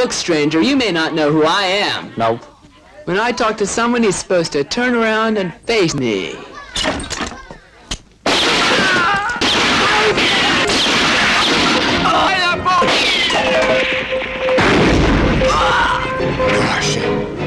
Look, stranger, you may not know who I am. Nope. When I talk to someone, he's supposed to turn around and face me. Oh shit!